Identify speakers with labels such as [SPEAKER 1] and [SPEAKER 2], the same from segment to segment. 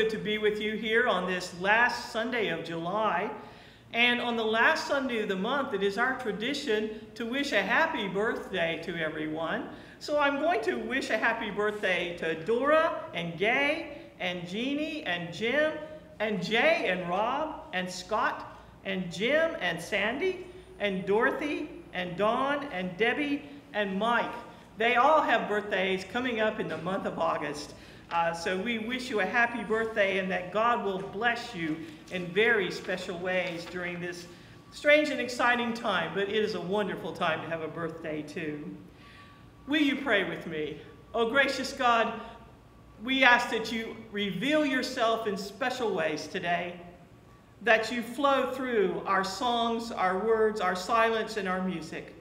[SPEAKER 1] good to be with you here on this last Sunday of July. And on the last Sunday of the month, it is our tradition to wish a happy birthday to everyone. So I'm going to wish a happy birthday to Dora and Gay and Jeannie and Jim and Jay and Rob and Scott and Jim and Sandy and Dorothy and Dawn and Debbie and Mike. They all have birthdays coming up in the month of August. Uh, so we wish you a happy birthday and that God will bless you in very special ways during this strange and exciting time, but it is a wonderful time to have a birthday too. Will you pray with me? Oh, gracious God, we ask that you reveal yourself in special ways today, that you flow through our songs, our words, our silence, and our music,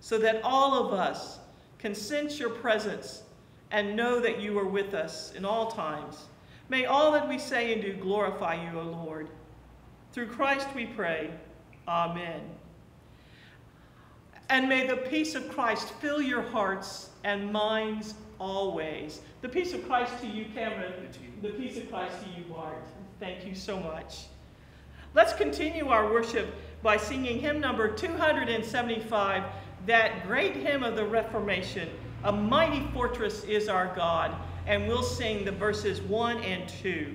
[SPEAKER 1] so that all of us can sense your presence and know that you are with us in all times. May all that we say and do glorify you, O Lord. Through Christ we pray. Amen. And may the peace of Christ fill your hearts and minds always. The peace of Christ to you, Cameron. The peace of Christ to you, Bart. Thank you so much. Let's continue our worship by singing hymn number 275, that great hymn of the Reformation. A mighty fortress is our God. And we'll sing the verses 1 and 2.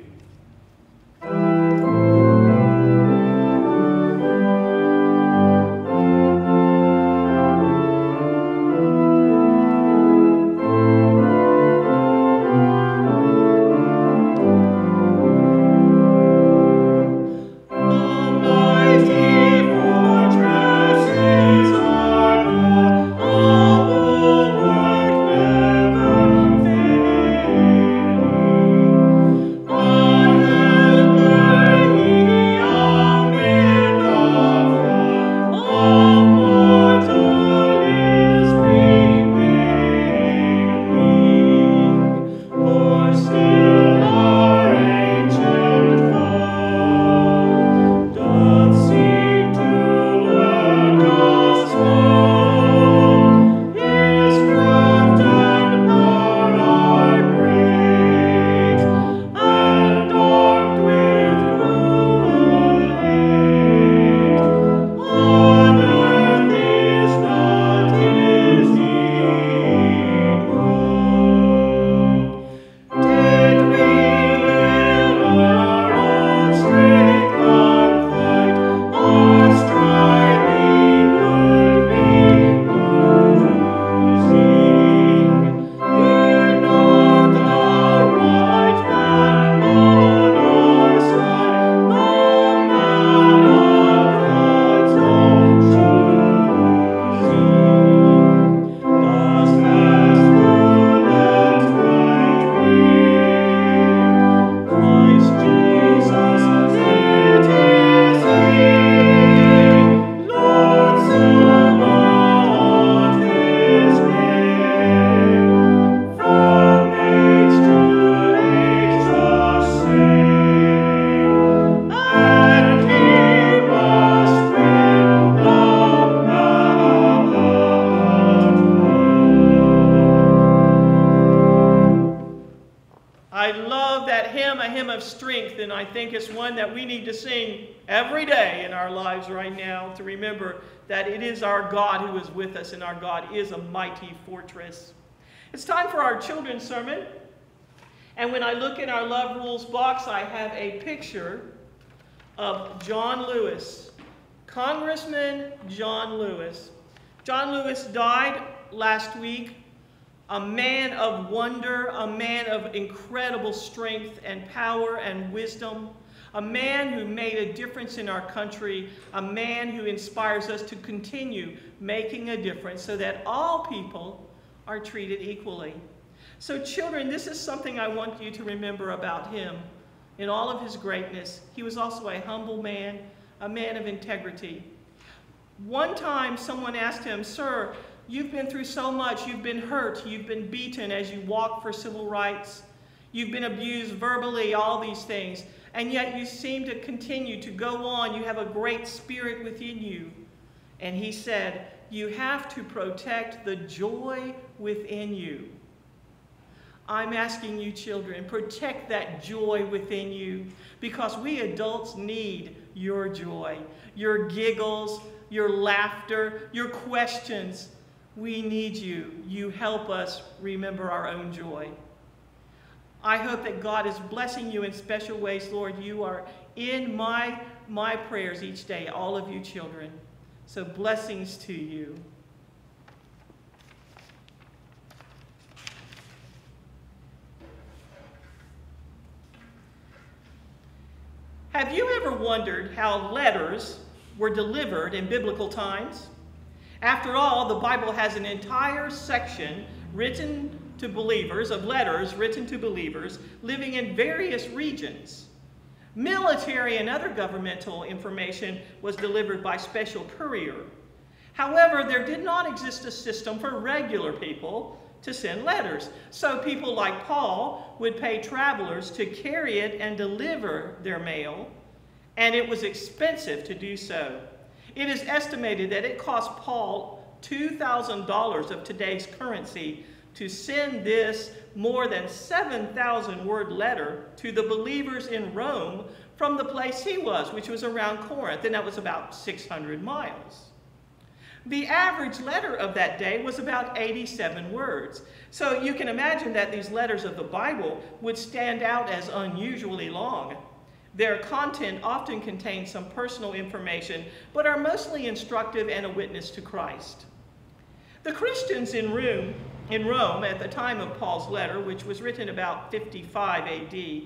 [SPEAKER 1] With us, and our God is a mighty fortress. It's time for our children's sermon. And when I look in our Love Rules box, I have a picture of John Lewis, Congressman John Lewis. John Lewis died last week, a man of wonder, a man of incredible strength and power and wisdom a man who made a difference in our country, a man who inspires us to continue making a difference so that all people are treated equally. So children, this is something I want you to remember about him. In all of his greatness, he was also a humble man, a man of integrity. One time someone asked him, Sir, you've been through so much. You've been hurt. You've been beaten as you walk for civil rights. You've been abused verbally, all these things and yet you seem to continue to go on. You have a great spirit within you. And he said, You have to protect the joy within you. I'm asking you, children, protect that joy within you because we adults need your joy, your giggles, your laughter, your questions. We need you. You help us remember our own joy. I hope that God is blessing you in special ways, Lord. You are in my, my prayers each day, all of you children. So blessings to you. Have you ever wondered how letters were delivered in biblical times? After all, the Bible has an entire section written to believers, of letters written to believers living in various regions. Military and other governmental information was delivered by special courier. However, there did not exist a system for regular people to send letters. So people like Paul would pay travelers to carry it and deliver their mail, and it was expensive to do so. It is estimated that it cost Paul $2,000 of today's currency to send this more than 7,000 word letter to the believers in Rome from the place he was, which was around Corinth, and that was about 600 miles. The average letter of that day was about 87 words. So you can imagine that these letters of the Bible would stand out as unusually long. Their content often contains some personal information, but are mostly instructive and a witness to Christ. The Christians in Rome, in Rome at the time of Paul's letter, which was written about 55 AD,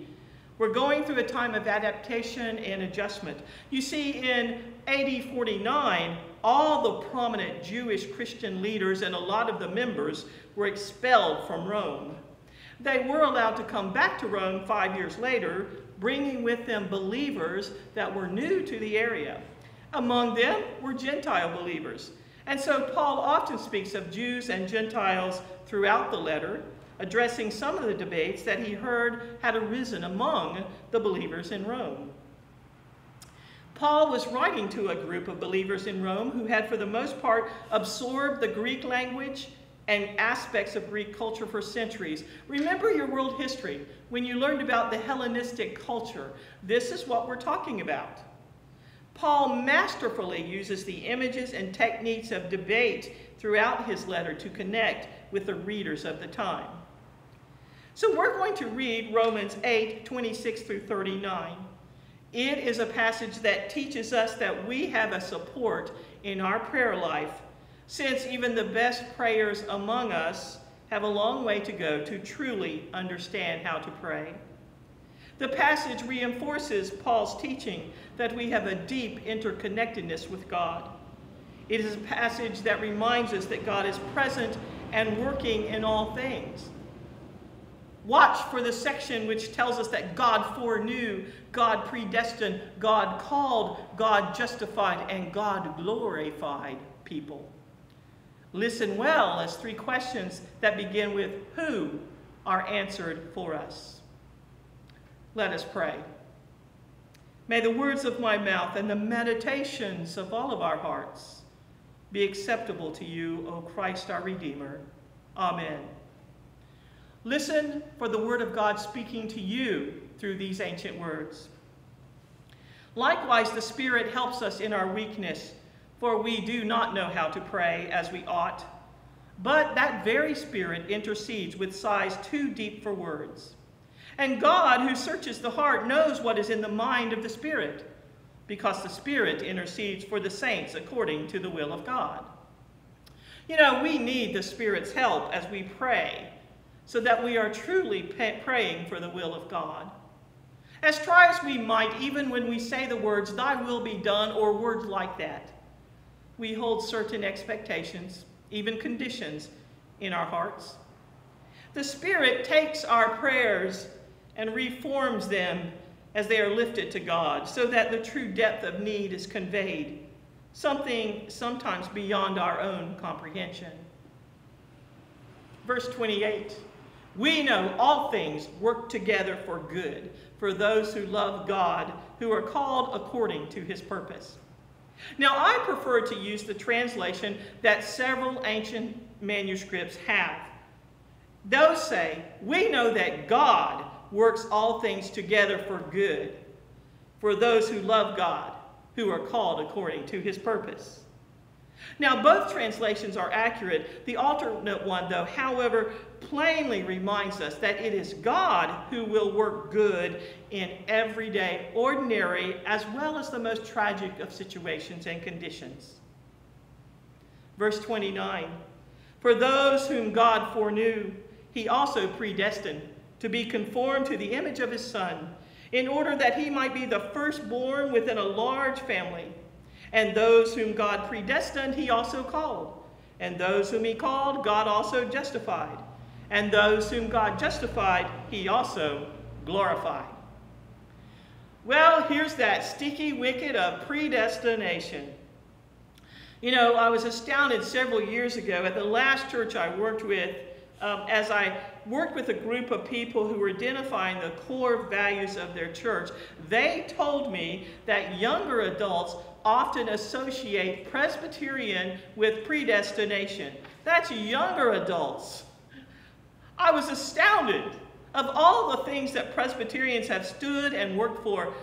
[SPEAKER 1] were going through a time of adaptation and adjustment. You see, in AD 49, all the prominent Jewish Christian leaders and a lot of the members were expelled from Rome. They were allowed to come back to Rome five years later, bringing with them believers that were new to the area. Among them were Gentile believers. And so Paul often speaks of Jews and Gentiles throughout the letter, addressing some of the debates that he heard had arisen among the believers in Rome. Paul was writing to a group of believers in Rome who had, for the most part, absorbed the Greek language and aspects of Greek culture for centuries. Remember your world history when you learned about the Hellenistic culture. This is what we're talking about. Paul masterfully uses the images and techniques of debate throughout his letter to connect with the readers of the time. So we're going to read Romans 8, 26 through 39. It is a passage that teaches us that we have a support in our prayer life, since even the best prayers among us have a long way to go to truly understand how to pray. The passage reinforces Paul's teaching that we have a deep interconnectedness with God. It is a passage that reminds us that God is present and working in all things. Watch for the section which tells us that God foreknew, God predestined, God called, God justified, and God glorified people. Listen well as three questions that begin with who are answered for us. Let us pray. May the words of my mouth and the meditations of all of our hearts be acceptable to you, O Christ our Redeemer. Amen. Listen for the word of God speaking to you through these ancient words. Likewise, the Spirit helps us in our weakness, for we do not know how to pray as we ought. But that very Spirit intercedes with sighs too deep for words. And God, who searches the heart, knows what is in the mind of the Spirit, because the Spirit intercedes for the saints according to the will of God. You know, we need the Spirit's help as we pray so that we are truly praying for the will of God. As try as we might, even when we say the words, Thy will be done, or words like that, we hold certain expectations, even conditions, in our hearts. The Spirit takes our prayers and reforms them as they are lifted to God, so that the true depth of need is conveyed, something sometimes beyond our own comprehension. Verse 28 we know all things work together for good for those who love God, who are called according to his purpose. Now, I prefer to use the translation that several ancient manuscripts have. Those say, We know that God works all things together for good for those who love God, who are called according to his purpose. Now, both translations are accurate. The alternate one, though, however, plainly reminds us that it is God who will work good in everyday, ordinary, as well as the most tragic of situations and conditions. Verse 29 For those whom God foreknew, he also predestined to be conformed to the image of his Son, in order that he might be the firstborn within a large family. And those whom God predestined, he also called. And those whom he called, God also justified. And those whom God justified, he also glorified. Well, here's that sticky wicket of predestination. You know, I was astounded several years ago at the last church I worked with um, as I worked with a group of people who were identifying the core values of their church. They told me that younger adults often associate Presbyterian with predestination. That's younger adults. I was astounded. Of all the things that Presbyterians have stood and worked for,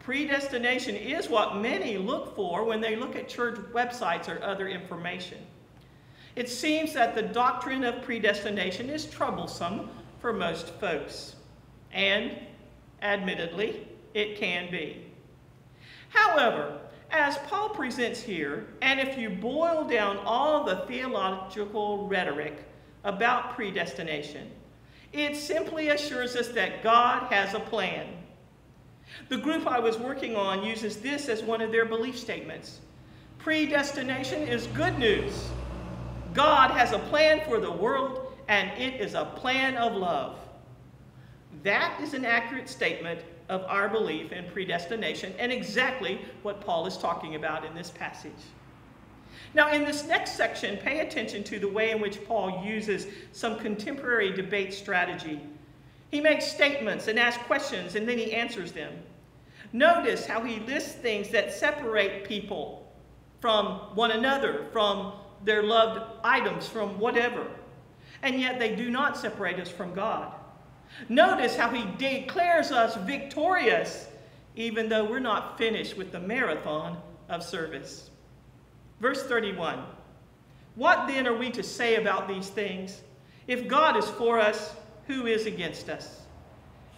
[SPEAKER 1] predestination is what many look for when they look at church websites or other information. It seems that the doctrine of predestination is troublesome for most folks, and admittedly, it can be. However, as Paul presents here, and if you boil down all the theological rhetoric about predestination, it simply assures us that God has a plan. The group I was working on uses this as one of their belief statements. Predestination is good news. God has a plan for the world, and it is a plan of love. That is an accurate statement of our belief in predestination and exactly what Paul is talking about in this passage. Now, in this next section, pay attention to the way in which Paul uses some contemporary debate strategy. He makes statements and asks questions, and then he answers them. Notice how he lists things that separate people from one another, from their loved items, from whatever. And yet they do not separate us from God. Notice how he declares us victorious, even though we're not finished with the marathon of service. Verse 31 What then are we to say about these things? If God is for us, who is against us?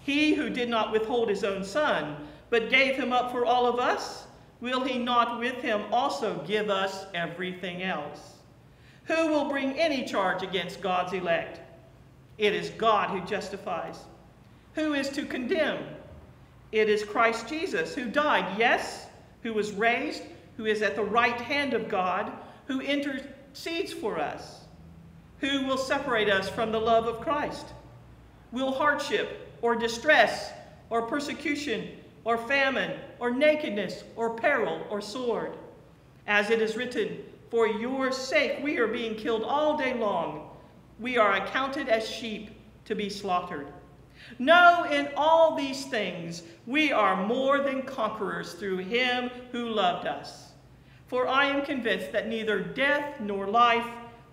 [SPEAKER 1] He who did not withhold his own son, but gave him up for all of us, will he not with him also give us everything else? Who will bring any charge against God's elect? It is God who justifies. Who is to condemn? It is Christ Jesus who died, yes, who was raised, who is at the right hand of God, who intercedes for us. Who will separate us from the love of Christ? Will hardship or distress or persecution or famine or nakedness or peril or sword? As it is written, For your sake we are being killed all day long we are accounted as sheep to be slaughtered. No, in all these things we are more than conquerors through him who loved us. For I am convinced that neither death nor life,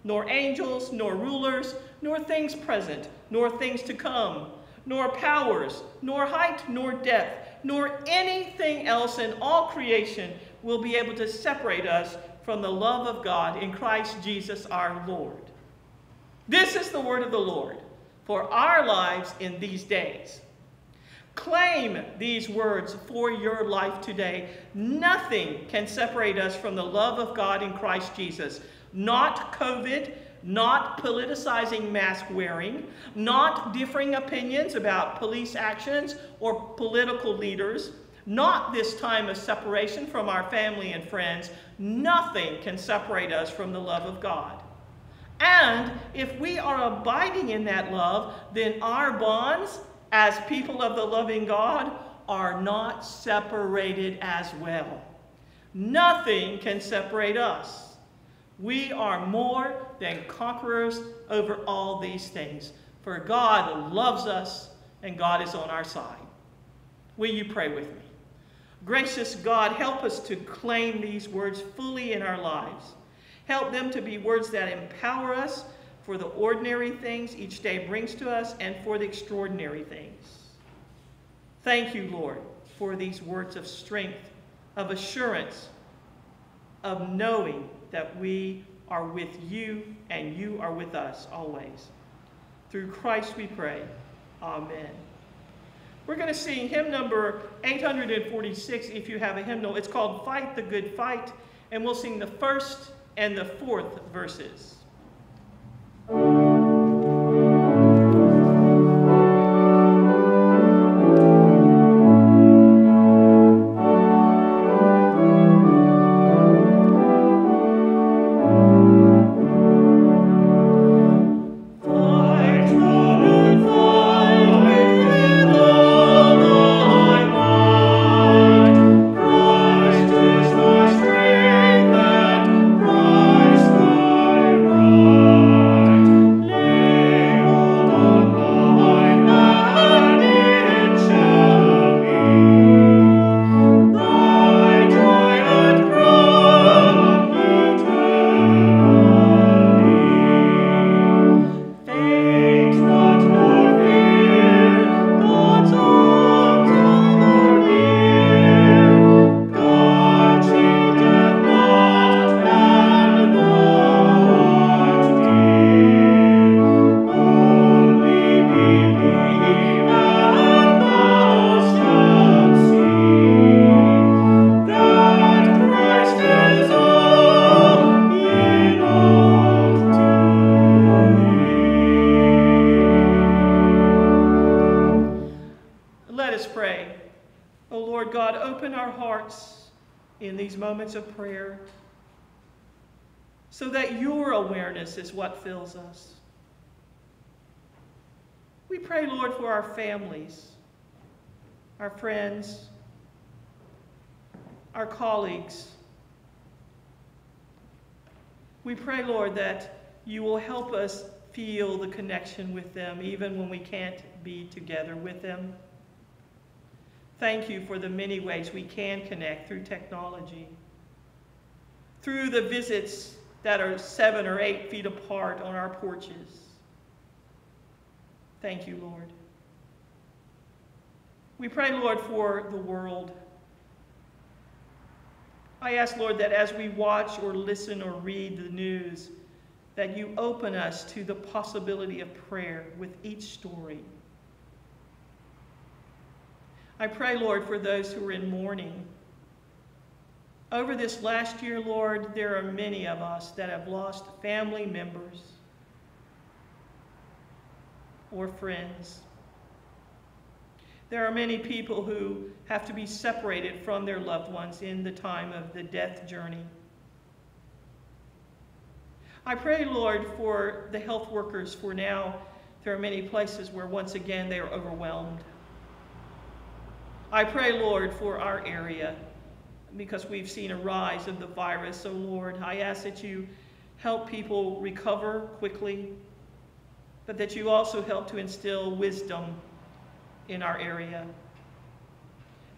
[SPEAKER 1] nor angels, nor rulers, nor things present, nor things to come, nor powers, nor height, nor depth, nor anything else in all creation will be able to separate us from the love of God in Christ Jesus our Lord. This is the word of the Lord for our lives in these days. Claim these words for your life today. Nothing can separate us from the love of God in Christ Jesus. Not COVID, not politicizing mask wearing, not differing opinions about police actions or political leaders, not this time of separation from our family and friends. Nothing can separate us from the love of God. And if we are abiding in that love, then our bonds as people of the loving God are not separated as well. Nothing can separate us. We are more than conquerors over all these things, for God loves us and God is on our side. Will you pray with me? Gracious God, help us to claim these words fully in our lives. Help them to be words that empower us for the ordinary things each day brings to us and for the extraordinary things. Thank you, Lord, for these words of strength, of assurance, of knowing that we are with you and you are with us always. Through Christ we pray. Amen. We're going to sing hymn number 846 if you have a hymnal. It's called Fight the Good Fight, and we'll sing the first and the fourth verses. Is what fills us. We pray, Lord, for our families, our friends, our colleagues. We pray, Lord, that you will help us feel the connection with them even when we can't be together with them. Thank you for the many ways we can connect through technology, through the visits that are seven or eight feet apart on our porches. Thank you, Lord. We pray, Lord, for the world. I ask, Lord, that as we watch or listen or read the news, that you open us to the possibility of prayer with each story. I pray, Lord, for those who are in mourning over this last year, Lord, there are many of us that have lost family members or friends. There are many people who have to be separated from their loved ones in the time of the death journey. I pray, Lord, for the health workers, for now there are many places where once again they are overwhelmed. I pray, Lord, for our area because we've seen a rise of the virus. So, Lord, I ask that you help people recover quickly, but that you also help to instill wisdom in our area.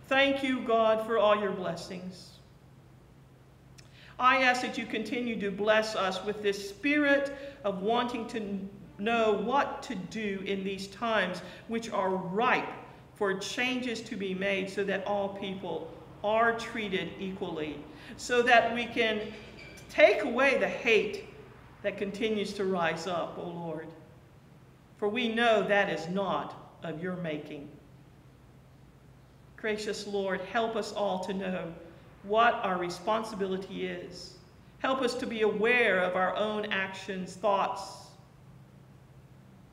[SPEAKER 1] Thank you, God, for all your blessings. I ask that you continue to bless us with this spirit of wanting to know what to do in these times, which are ripe for changes to be made so that all people are treated equally so that we can take away the hate that continues to rise up, O oh Lord. For we know that is not of your making. Gracious Lord, help us all to know what our responsibility is. Help us to be aware of our own actions, thoughts,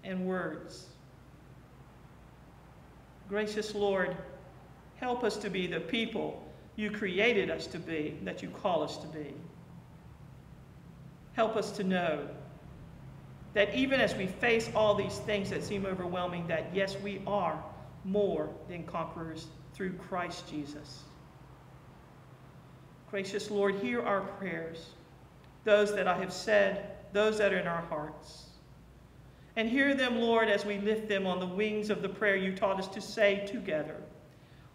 [SPEAKER 1] and words. Gracious Lord, Help us to be the people you created us to be, that you call us to be. Help us to know that even as we face all these things that seem overwhelming, that yes, we are more than conquerors through Christ Jesus. Gracious Lord, hear our prayers, those that I have said, those that are in our hearts. And hear them, Lord, as we lift them on the wings of the prayer you taught us to say together.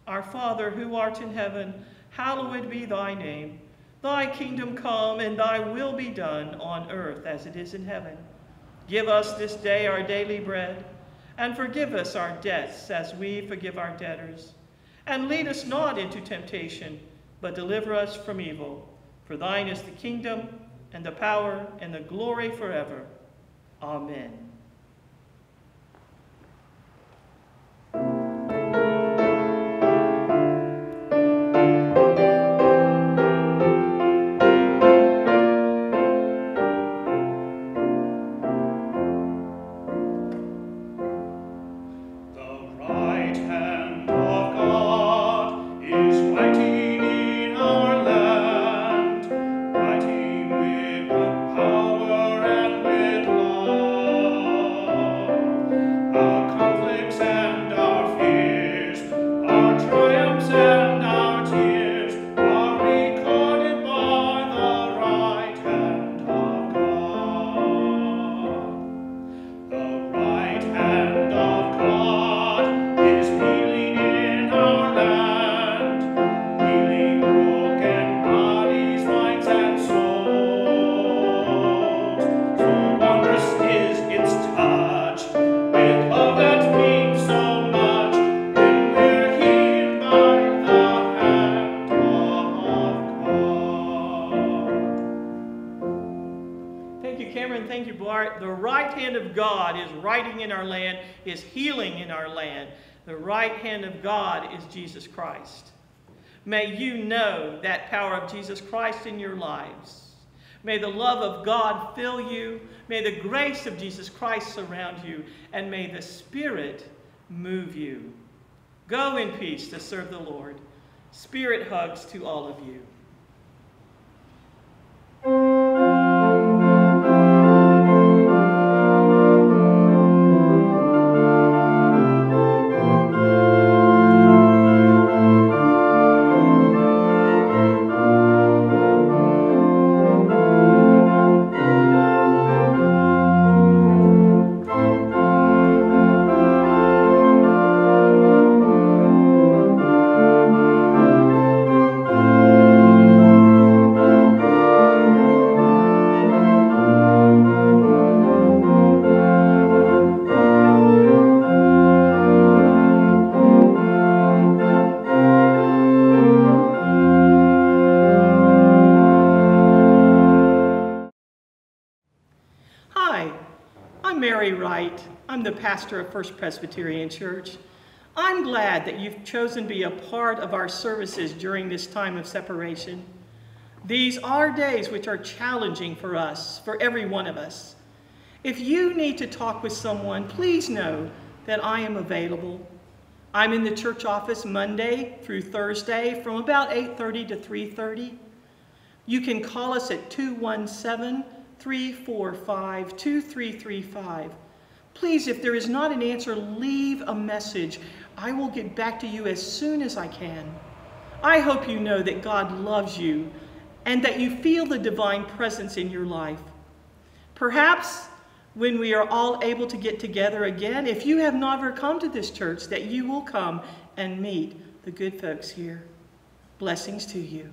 [SPEAKER 1] Our Father, who art in heaven, hallowed be thy name. Thy kingdom come, and thy will be done on earth as it is in heaven. Give us this day our daily bread, and forgive us our debts as we forgive our debtors. And lead us not into temptation, but deliver us from evil. For thine is the kingdom, and the power, and the glory forever. Amen. In our land, is healing in our land. The right hand of God is Jesus Christ. May you know that power of Jesus Christ in your lives. May the love of God fill you. May the grace of Jesus Christ surround you. And may the Spirit move you. Go in peace to serve the Lord. Spirit hugs to all of you. Pastor of First Presbyterian Church. I'm glad that you've chosen to be a part of our services during this time of separation. These are days which are challenging for us, for every one of us. If you need to talk with someone, please know that I am available. I'm in the church office Monday through Thursday from about 8.30 to 3.30. You can call us at 217-345-2335 Please, if there is not an answer, leave a message. I will get back to you as soon as I can. I hope you know that God loves you and that you feel the divine presence in your life. Perhaps when we are all able to get together again, if you have never come to this church, that you will come and meet the good folks here. Blessings to you.